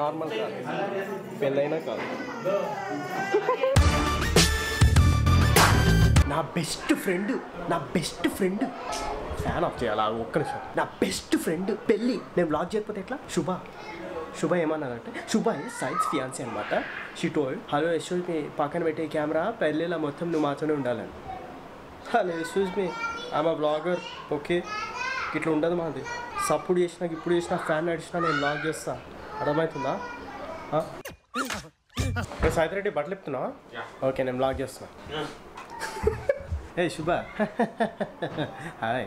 Normal కాదు పెళ్ళైనా కాదు. నా బెస్ట్ ఫ్రెండ్ నా బెస్ట్ ఫ్రెండ్. ఫ్యాన్ ఆఫ్ చేయాలి? ఆ ఒక్క నిమిషం. నా బెస్ట్ ఫ్రెండ్ పెళ్ళి. నేను బ్లాగ్ చేయకపోతే ఎట్లా? శుభ. శుభ ఏమన్నానంటే శుభ సైన్స్ ఫియాన్సీ అనమాట షీ టోల్డ్ హలో యశ్వజ్ మీ పక్కన పెట్టే కెమెరా పెళ్ళిలా మొత్తం నువ్వు మాత్రమే ఉండాలని. హలో యశ్వజ్ మీ ఆమె బ్లాగర్ ఓకే ఇట్లా ఉండదు మాది. సపోర్ట్ చేసినా ఇప్పుడు చేసినా ఫ్యాన్ నడిచినా నేను బ్లాగ్ చేస్తాను అర్థమవుతుందా? సాయిరెడ్డి బట్టలు చెప్తున్నావా ఓకే నేను బ్లాగ్ చేస్తున్నా. ఏ శుభ. హాయ్.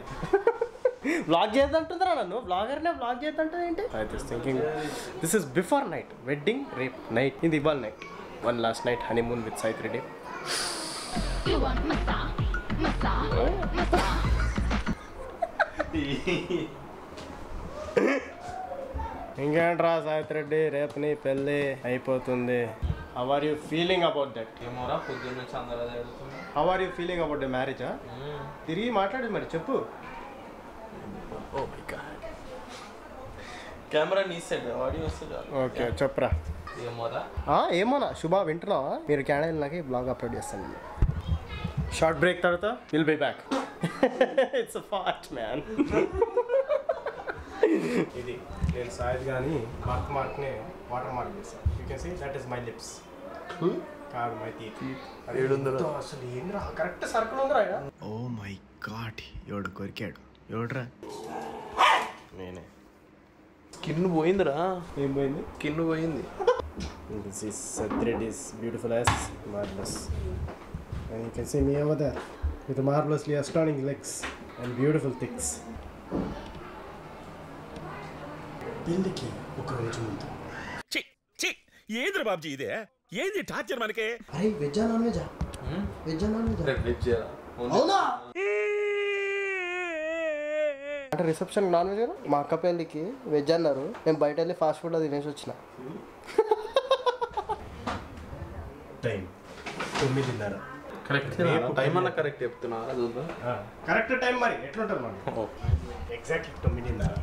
బ్లాగ్ చేద్దంటుందిరా నన్ను. బ్లాగర్నే బ్లాగ్ చేద్దంటుంది ఏంటి? I this thinking this is before night wedding rape night ఇది ఇవాళ night one last night honeymoon with Reddy You ఇంకేంట్రా Saith Reddy రేపు నీ పెళ్ళి అయిపోతుంది. How are you feeling about that ఏమోరా పొద్దున్న నుంచి అందరూ అదే అడుగుతున్నారు. How are you feeling about the మ్యారేజా తిరిగి మాట్లాడి మరి చెప్పు. ఓ మై గాడ్ కెమెరా నీ సైడ్ ఆడియో వస్తే చాలు. ఓకే చెప్పరా. ఏమోరా? ఆ, ఏమోనా? శుభ వింటున్నావా? మీరు కెనడా నాకు బ్లాగ్ అప్లోడ్ చేస్తాను. నేను షార్ట్ బ్రేక్ తర్వాత will be back it's fast man ఇది. నేను సాయిద్ కానీ మార్క్ నే వాటర్ మార్క్ చేశాను you can see that is my lips కాదు మై తీ అసలు ఏం రా కరెక్ట్ సర్కిల్ ఉందిరా ఓ మై గాడ్ ఎవడు కొరికాడు? ఎవడరా? నేనే. స్కిన్ పోయిందిరా. ఏం పోయింది? కిన్ను పోయింది. దిస్ ఇస్ సత్రెడ్ is beautiful as మార్లెస్ and you can see me అవదర్ with marvellously astonishing legs and beautiful things పెళ్ళికి ఒక రోజు ముందు. ఏంద్ర బాబ్జీ ఇదే? ఏంది టార్చర్ మనకి? అరే వెజ్జా నాన్ వెజ్జా వెజ్జా నాన్ వెజ్ అవునా? అంటే రిసెప్షన్ నాన్ వెజ్ మా అక్క పెళ్ళికి వెజ్ అన్నారు. నేను బయట వెళ్ళి ఫాస్ట్ ఫుడ్ తినేసి వచ్చిన. టైం తొమ్మిదిన్నర. కరెక్ట్ టైం అన్న కరెక్ట్ చెప్తున్నారా కరెక్ట్ టైం మరి. ఎట్లుంటుంది మనం ఎగ్జాక్ట్లీ తొమ్మిదిన్నర.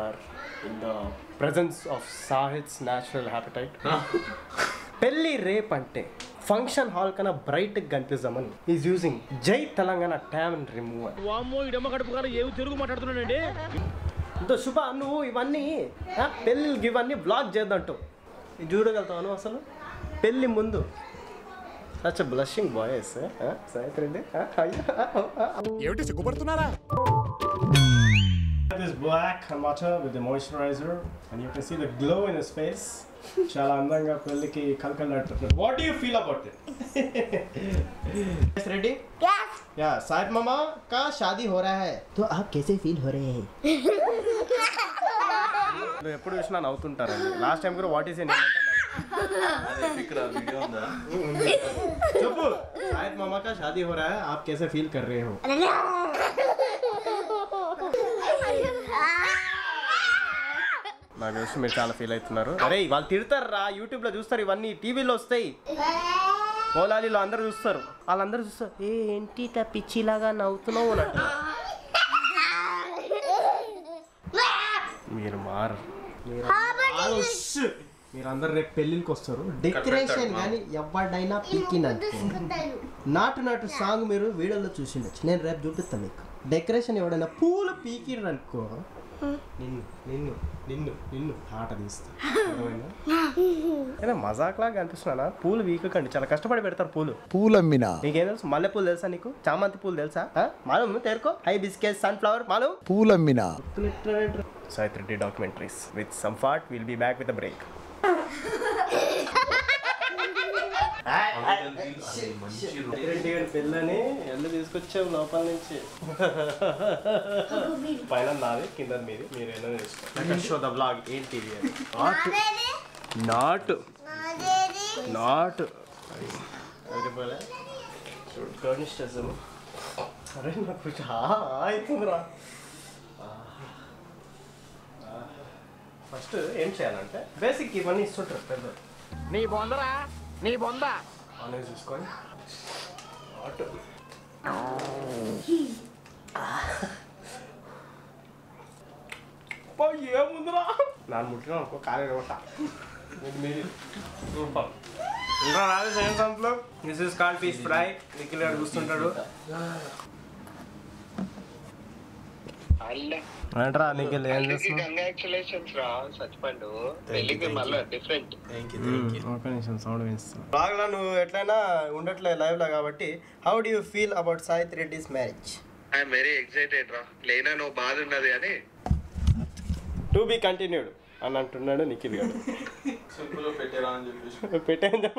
Are in the presence of Saith's natural appetite పెళ్ళి రేప్ అంటే ఫంక్షన్ హాల్ కన్నా బ్రైట్ కనిపిస్తామని ఈజ్ యూజింగ్ జై తెలంగాణ ట్యామ్ రిమూవర్ వామ్మో ఇడమ్మ కడుపు కాలం ఏమి తెలుగు మాట్లాడుతున్నాడండి? ఇంత శుభ నువ్వు ఇవన్నీ పెళ్ళిళ్ళకి ఇవన్నీ బ్లాగ్ చేద్దంటావు ఇది చూడగలుగుతావు అసలు? పెళ్ళి ముందు. సచ్ బ్లషింగ్ బాయ్స్ సాయంత్రం రెడ్డి ఏమిటి సిగ్గుపడుతున్నారా? black matter with the moisturizer and you can see the glow in his face. చాలా అందంగా పెళ్ళికి కలకలాడుతున్నాడు what do you feel about it Reddy Yes. या साहिब मामा का शादी हो रहा है तो आप कैसे फील हो रहे हैं నువ్వు ఎప్పుడు చూసినా నవ్వుతుంటారండి లాస్ట్ టైం కూడా వాట్ ఈస్ వీడియో ఉందా చెప్పు साहिब मामा का शादी हो रहा है आप कैसे फील कर रहे हो నాకు తెలిసి మీరు చాలా ఫీల్ అవుతున్నారు. అరే వాళ్ళు తిడతారు రా యూట్యూబ్లో చూస్తారు ఇవన్నీ టీవీలో వస్తాయి. మౌలాలీలో అందరూ చూస్తారు. వాళ్ళందరూ చూస్తారు ఏ ఏంటి పిచ్చిలాగా నవ్వుతున్నావు? అని అంటారు. మీరు మారు మీరు. మీరందరూ రేపు పెళ్ళికి వస్తారు. డెకరేషన్ కానీ ఎవడైనా పీకిననుకో నాటు నాటు సాంగ్ మీరు వీడియోలో చూసిండొచ్చు నేను రేపు చూపిస్తాను మీకు. డెకరేషన్ ఎవడైనా పూలు పీకిర్రు అనుకో. నిన్ను నిన్ను నిన్ను నిన్ను ఆట తీస్తా. అర్థమైందా మజాక్ లాగా అనిపిస్తున్నా పూలు వీకకండి చాలా కష్టపడి పెడతారు పూలు. పూలమ్మినా. నీకేం తెలుసు? మల్లె పూలు తెలుసా నీకు? చామంతి పూలు తెలుసా? మాలం తేరుకో. హై బిస్కెట్ సన్ఫ్లవర్ మాలం పూలమ్మినా. సాయిత్రెడ్డి documentaries with some fat. Will be back with break. పెళ్ళని ఎల్లు తీసుకొచ్చావు లోపల నుంచి పైన నాది కింద మీది మీరు ఎలా చేసుకో షో ద బ్లాగ్ ఏంటి ఇది నాటు నాటు చూడు గర్నిష్ చేసాము అరే నాకు అవుతుందిరా ఫస్ట్ ఏం చేయాలంటే బేసిక్ ఇవన్నీ ఇస్తుంటారు పెద్దలు నీ బొందరా? నీ బొందా? ఆనియన్స్ తీసుకొని ఆటు. ఏముందిరా? నాన్న ముట్టినా అనుకో కాలేరు కొట్ట సూపర్ ఇంకా రాదు second సంత్లో this is call fish fry Nikhil గారు చూస్తుంటాడు. ఏంట్రా నిఖిల్ ఏం చేస్తున్నావు? కంగ్రాచులేషన్స్ రా సచ్చిపండు. పెళ్ళికి మళ్ళీ డిఫరెంట్ ఒక నిమిషం సౌండ్ పెంచుతున్నా బాగా నువ్వు ఎట్లయినా ఉండట్లే లైవ్ లా కాబట్టి how do you feel about Saith Reddy's marriage I'm very excited రా. లేనా నువ్వు బాధ ఉన్నది అని. టు బి కంటిన్యూడ్ అని అంటున్నాడు నిఖిల్ గారు సింపుల్ పెట్టారా అని చెప్పేసి. పెట్టాను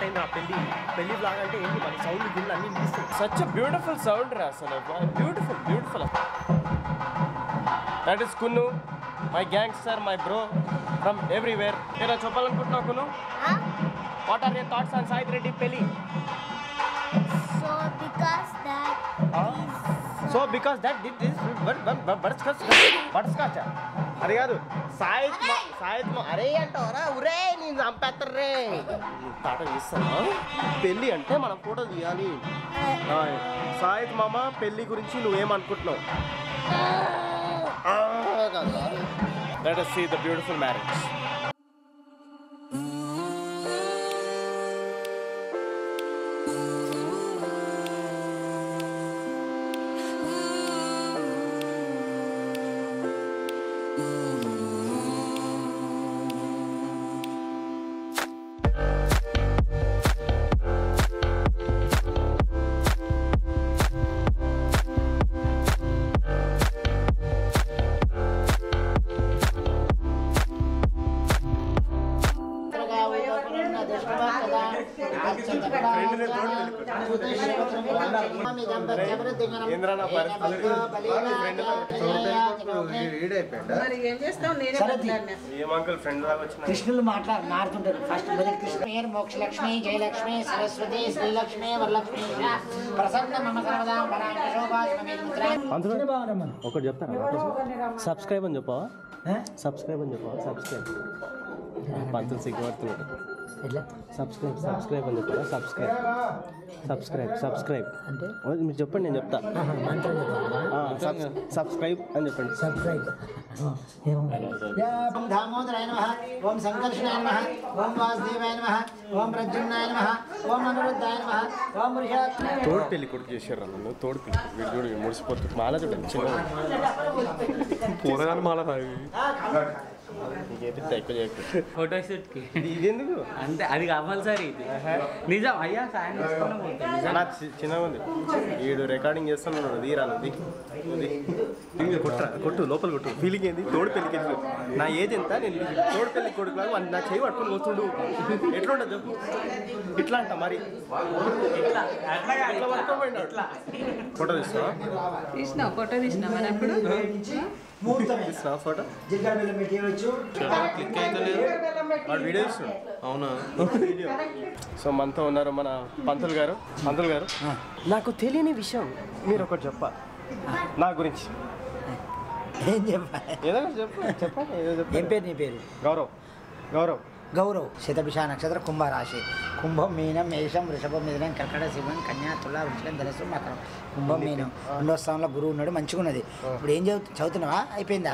స్టార్ట్ అయింది ఆ పెళ్ళి. పెళ్ళి బ్లాగ్ అంటే ఏంటి? మన సౌండ్ గిన్నె అన్ని నిలుస్తాయి సచ్ బ్యూటిఫుల్ సౌండ్ రా అసలు. Beautiful beautiful that is కున్ను my gangster my bro from everywhere ఏదో చెప్పాలనుకుంటున్నావు కును what are your thoughts on Sai Reddy పెళ్ళి? So because that so because that దిట్ this butterscotch butterscotch అది కాదు సాయిత్ మా- అరే! అంటావరా? ఉరే నేను చంపేస్తారే తాట తీస్తాను పెళ్ళి అంటే మనం ఫోటో తీయాలి. సాయిత్ మామ పెళ్ళి గురించి నువ్వేమనుకుంటున్నావు? Let us see the beautiful marriage. కృష్ణులు మాట్లా మారుతుంటారు ఫస్ట్ మొదటి కృష్ణ పేరు మోక్షలక్ష్మి జయలక్ష్మి సరస్వతి శ్రీలక్ష్మి వరలక్ష్మి ప్రసన్న మమ సర్వదా ఒకటి చెప్తారా సబ్స్క్రైబ్ అని చెప్పవా సబ్స్క్రైబ్ అని చెప్పవా సబ్స్క్రైబ్ పంతులు సిగ్గుపడుతున్నాడు ఎట్లా? సబ్స్క్రైబ్ సబ్స్క్రైబ్ అని చెప్పరా సబ్స్క్రైబ్. Subscribe subscribe. అంటే? మీరు చెప్పండి నేను చెప్తా. సబ్స్క్రైబ్ అని చెప్పండి. సబ్స్క్రైబ్. ఓం దామోదరాయ నమ. ఓం సంకర్షణాయ నమ. ఓం వాసుదేవాయ నమ. ఓం ప్రద్యుమ్నాయ నమ. ఓం అనిరుద్ధాయ నమ. ఓం వృషాత్ తోడు పెళ్ళి కొడుకు చేశారు నన్ను. తోడు పెళ్ళి వీడు చూడు వీడు ముడిసిపోతుంది మాల చూడండి చిన్న పోరగాని మాల నీకేపిస్తే ఎక్కువ చేయకు ఫోటోషూట్కి ఇది ఎందుకు అంతే అది కంపల్సరీ ఇది. నిజం అయ్యా సాయం చిన్నగా ఉంది. వీడు రికార్డింగ్ ది ఇది కొట్ట కొట్టు లోపల కొట్టు. ఫీలింగ్ ఏంది? తోడు పెళ్ళికి నా ఏజ్ ఎంత? నేను తోడు పెళ్ళి కొడుకు లాగా వాడిని నా చేయి పట్టుకొని వస్తుండు ఎట్లా ఉండదు చెప్పు ఇట్లా అంట మరి. ఫోటో తీస్తావా తీసినావు ఫోటో తీసినావు మరి అప్పుడు? ఫోటో క్లిక్ అయితే వీడియో అవునా? సో మనతో ఉన్నారు మన పంతులు గారు. పంతులు గారు నాకు తెలియని విషయం మీరు ఒకటి చెప్పాలి నా గురించి. ఏం చెప్పాలి? ఏదో చెప్పు. చెప్పండి ఏదో ఏం చెప్పండి పేరు నీ పేరు? గౌరవ్. గౌరవ్. గౌరవ్ శతభిష నక్షత్ర కుంభరాశి. కుంభం మీనం మేషం వృషభం మిథునం కర్కట సింహం కన్యా తుల వృషం ధనస్సు మకరం. కుంభం మీనం. రెండో స్థానంలో గురువు ఉన్నాడు మంచిగా ఉన్నది ఇప్పుడు ఏం చదువు చదువుతున్నావా? అయిపోయిందా?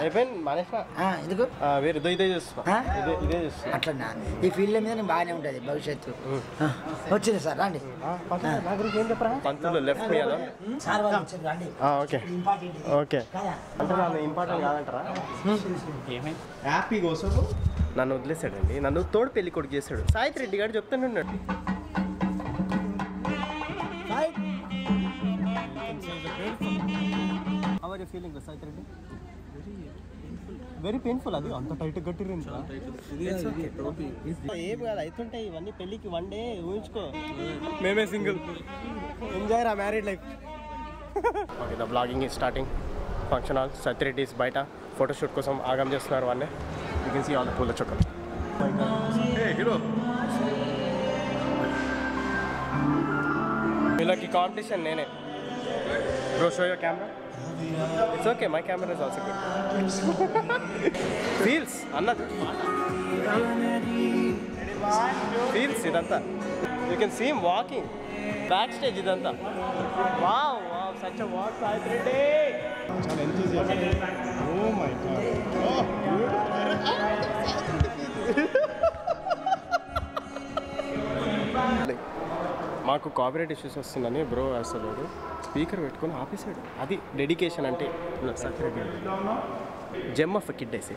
ఎందుకు? అట్లన్నా ఈ ఫీల్డ్ మీద నేను బాగానే ఉంటుంది భవిష్యత్తు. వచ్చింది సార్ రండి. ఓకే. Important okay. కాదంటారా? హ్యాపీ కోసం నన్ను వదిలేశాడండి. నన్ను తోడు పెళ్ళి కొడుకు చేశాడు. సాయిత్ రెడ్డి గారు చెప్తానున్నాడు are you feeling Saith Reddy? Very painful అది అంత టైట్ కట్టిరు ఏం కాదు అవుతుంటాయి ఇవన్నీ. పెళ్ళికి వన్ డే ఊహించుకో. మేమే సింగిల్ ఎంజాయ్ రా married life okay the blogging ఈ స్టార్టింగ్ ఫంక్షన్ హాల్ సత్యరెడ్డిస్ బయట. ఫోటోషూట్ కోసం ఆగం చేస్తున్నారు వాళ్ళే యూ కెన్ సీ ఆల్ పూల చుక్కలు హీరో వీళ్ళకి కాంపిటీషన్ నేనే bro show your camera it's okay my camera is also good feels అన్నది ఫీల్స్ ఇదంతా you can see walking back stage ఇదంతా wow wow such walk Sai Reddy oh my మాకు corporate issues వస్తుందని bro అసలు speaker పెట్టుకొని ఆపేసాడు అది dedication అంటే జెమ్ ఆఫ్ కిడ్ వేసే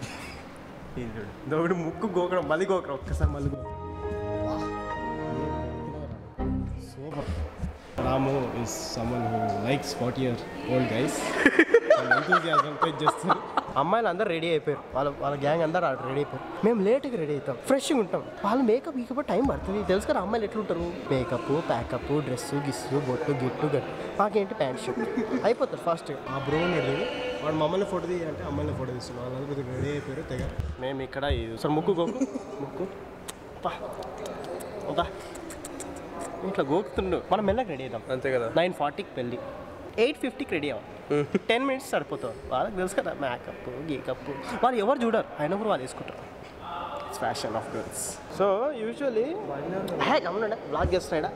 దోడు ముక్కు గోకడం మళ్ళీ గోకడం ఒక్కసారి మళ్ళీ super. Ramu is someone who likes forty year old guys చేస్తారు అమ్మాయిలు అందరూ రెడీ అయిపోయారు. వాళ్ళ వాళ్ళ గ్యాంగ్ అందరూ రెడీ అయిపోయారు. మేము లేట్గా రెడీ అవుతాం. ఫ్రెష్గా ఉంటాం. వాళ్ళు మేకప్ గీకప్ టైం పడుతుంది. తెలుసు కదా అమ్మాయిలు ఎట్లుంటారు? మేకప్ ప్యాకప్ డ్రెస్ గిస్సు బొట్టు గిట్టు గట్టు. మాకేంటి ప్యాంట్ షర్ట్ అయిపోతారు ఫాస్ట్ ఆ బ్రో ఉన్నాడు వాడు మమ్మల్ని ఫోటో తీయాలంటే అమ్మాయిని ఫోటో తీస్తున్నాం వాళ్ళందరూ కొద్దిగా రెడీ అయిపోయారు తెగ. మేము ఇక్కడ సార్ ముక్కు గోకు. ముక్కు. పా. ఇట్లా గోకుతుండు. మనం మెల్లగా రెడీ అవుతాం. అంతే కదా. నైన్ ఫార్టీకి పెళ్ళి. ఎయిట్ ఫిఫ్టీకి రెడీ అవ్వాలి. టెన్ మినిట్స్ సరిపోతాం వాళ్ళకి తెలుసు కదా మేకప్ గీకప్ వాళ్ళు ఎవరు చూడరు అయినా కూడా వాళ్ళు వేసుకుంటారు. Fashion of girls so usually గమనండి blog చేస్తున్నాడా?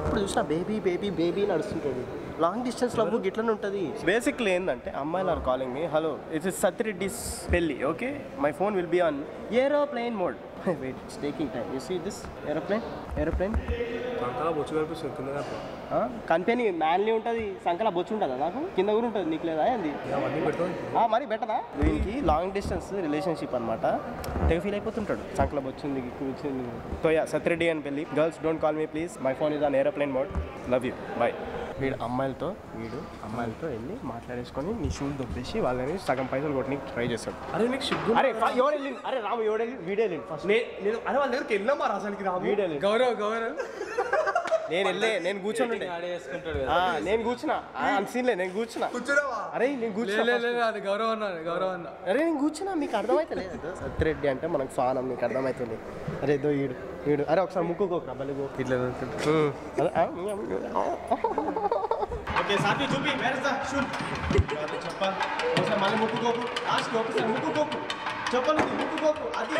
ఇప్పుడు చూసిన బేబీ బేబీ బేబీ నడుస్తుంటాడు లాంగ్ డిస్టెన్స్ లవ్ గిట్లనే ఉంటుంది. బేసిక్లీ ఏంటంటే అమ్మాయిలు are calling me hello it's is Satya Reddy's పెళ్ళి okay my phone will be on aeroplane mode wait it's taking time you see this aeroplane aeroplane బొచ్చు company manly ఉంటుంది సంకల బొచ్చు ఉంటుందా నాకు? కింద కూడా ఉంటుంది నీకు లేదా ఆ, మరి బెటరా దీనికి లాంగ్ డిస్టెన్స్ రిలేషన్షిప్ అనమాట తెగ ఫీల్ అయిపోతుంటాడు. సంకల బొచ్చింది కూర్చుంది తోయా సత్రెడ్డి అని పెళ్ళి. Girls don't call me please my phone is on aeroplane mode love you boy వీడు అమ్మాయిలతో వీడు అమ్మాయిలతో వెళ్ళి మాట్లాడేసుకొని నీ షూలు దొబ్బేసి వాళ్ళని సగం పైసలు కొట్టడానికి ట్రై చేస్తాడు. అరే నీకు సిగ్గు అరే ఎవడు వెళ్ళింది అరే రాము ఎవడు వెళ్ళి వీడే వెళ్ళింది ఫస్ట్ నేను అరే వాళ్ళ దగ్గరికి వెళ్ళాం మరి అసలుకి రాము. వీడే గౌరవ్ గౌరవ్. నేను వెళ్ళే నేను కూర్చొని నేను కూర్చున్నా. అంత సీన్లే నేను కూర్చున్నా. అరే నేను కూర్చున్నా గౌరవ్ అన్న గౌరవ్ అన్న. అరే నేను కూర్చున్నా మీకు అర్థమైతలేదు సత్యరెడ్డి అంటే మనకు ఫానం మీకు అర్థమవుతుంది అరే ఏదో ఈడు ఈడు. అరే ఒకసారి ముక్కుకోకరా బలి ఇట్లా ఓకే సాథి చూపి ద షూట్ చెప్పాలి. ఒకసారి మళ్ళీ ముక్కుకోకు లాస్ట్ ఒకసారి ముక్కుకోకు చెప్పాలి ముక్కుకోకు అది.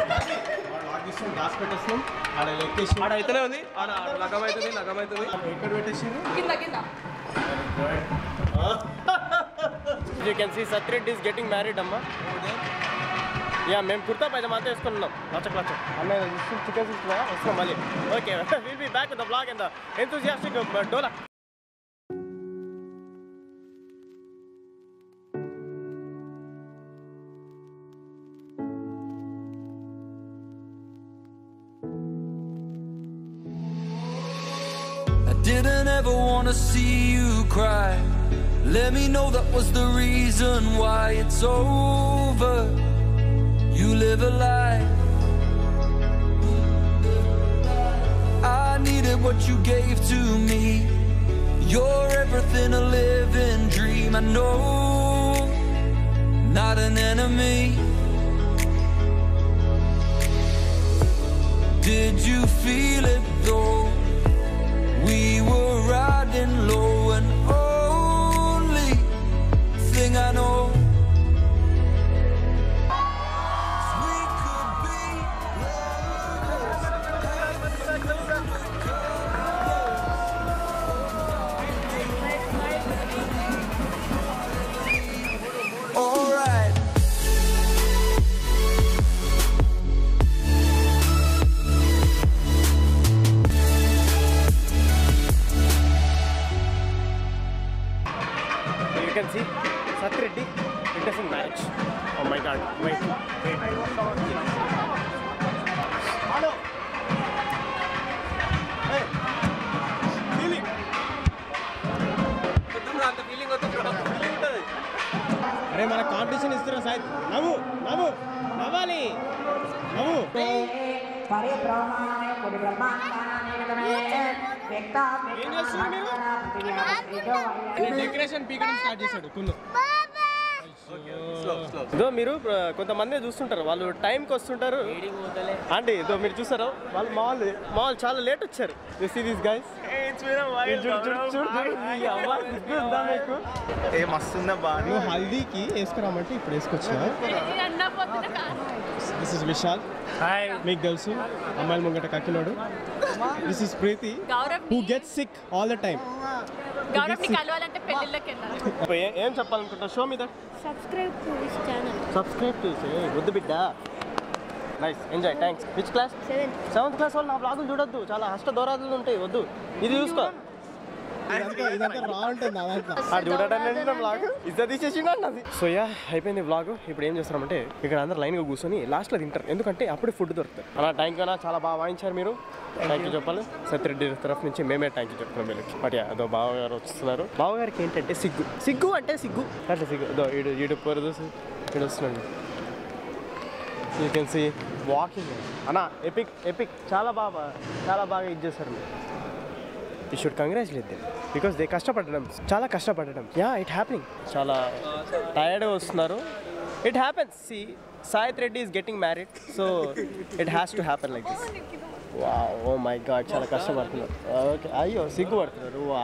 అది వాడు ఇస్తాం దాచి పెట్టేస్తాం. ఆడ ఎక్కేసి ఆడ అయితేనే ఉంది. ఆడ లగమైతుంది లగమైతుంది ఎక్కడ పెట్టేసి కింద కింద. You can see Satya Reddy is getting married అమ్మా. యా మేము కుర్తా పైజమా అంతా వేసుకున్నాం లచ్చ లచ్చ అన్నయ్య చికెన్ తీసుకున్నా వస్తున్నాం మళ్ళీ. Okay will be back the blog and enthusiastic dola. Let me know that was the reason why it's over. You live a lie. I needed what you gave to me. You're everything a living dream. I know, not an enemy. Did you feel it Sai. నవ్వు నవ్వు నవ్వాలి. నవ్వు. Decoration పీకడం start చేశాడు. కుళ్ళు ఇదో మీరు కొంతమంది చూస్తుంటారు. వాళ్ళు టైంకి వస్తుంటారు. అంటే ఇదో మీరు చూసారా? వాళ్ళు మాల్ మాల్ చాలా లేట్ వచ్చారు. యు సీ దిస్ గైస్ ఏ మస్తుందా నువ్వు హల్దీకి వేసుకురామంటే ఇప్పుడు వేసుకొచ్చా దిస్ ఇస్ విశాల్ హాయ్ మీకు తెలుసు అమ్మాయిల ముంగట కక్కిలోడు this is Preethi who get sick all the వెళ్ళాలి. ఏ- చెప్పాలనుకుంటా షో మీద సబ్స్క్రైబ్ టు సబ్స్క్రైబ్ చేసి వద్దు బిడ్డ. Nice enjoy thanks which class seventh class వాళ్ళు నా బ్లాగులు చూడొద్దు. చాలా అష్ట దూరాదులు ఉంటాయి. వద్దు. ఇది చూసుకో. ఆడు చూడటం బ్లాగ్ ఇద్దరు తీసేసిండు అన్నది? సో యా అయిపోయింది బ్లాగ్ ఇప్పుడు ఏం చేస్తామంటే ఇక్కడ అందరు లైన్గా కూర్చొని లాస్ట్లో తింటారు. ఎందుకంటే అప్పుడే ఫుడ్ దొరుకుతుంది. అలా థ్యాంక్ యూ చాలా బాగా వాయించారు మీరు. థ్యాంక్ యూ చెప్పాలి. సత్యరెడ్డి తరఫు నుంచి మేమే థ్యాంక్ యూ చెప్తున్నాం వీళ్ళకి. బట్ అదో బావగారు వస్తున్నారు. బావగారికి ఏంటంటే సిగ్గు. సిగ్గు అంటే సిగ్గు. అట్లా సిగ్గు. అదో ఈడు ఈడు పోరు చూసి ఈడు వస్తున్నాడు. యూ కెన్ సీ వాకింగ్ అన్న ఎపిక్ ఎపిక్ చాలా బాగా చాలా బాగా ఇది చేశారు. ఈ you should congratulate them because they కష్టపడడం చాలా కష్టపడడం. యా ఇట్ హ్యాపెనింగ్ చాలా టైర్డ్గా వస్తున్నారు. It happens see Saith Reddy is getting married so it has to happen like this వా ఓ మై గాడ్ చాలా కష్టపడుతున్నారు. ఓకే అయ్యో సిగ్గుపడుతున్నారు. వా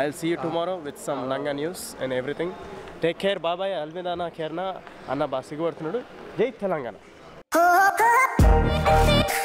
I will see you tomorrow with some నంగా news and everything take care బాబాయ్ అల్విదానా కేర్నా అన్న బాగా సిగ్గుపడుతున్నాడు. జై తెలంగాణ Oh, oh.